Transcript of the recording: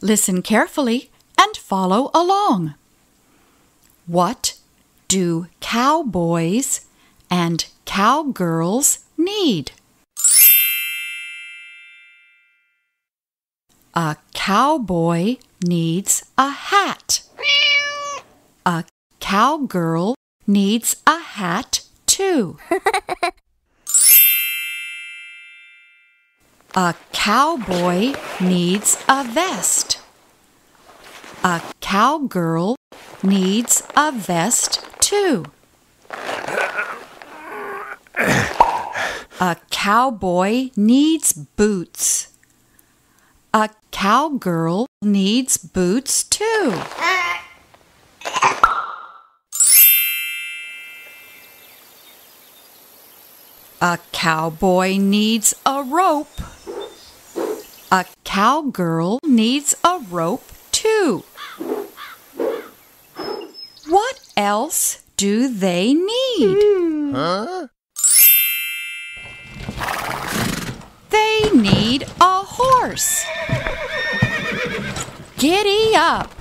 Listen carefully and follow along. What do cowboys and cowgirls need? A cowboy needs a hat. A cowgirl needs a hat too. A cowboy needs a vest. A cowgirl needs a vest too. A cowboy needs boots. A cowgirl needs boots too. A cowboy needs a rope. A cowgirl needs a rope too. What else do they need? Huh? They need a horse. Giddy up.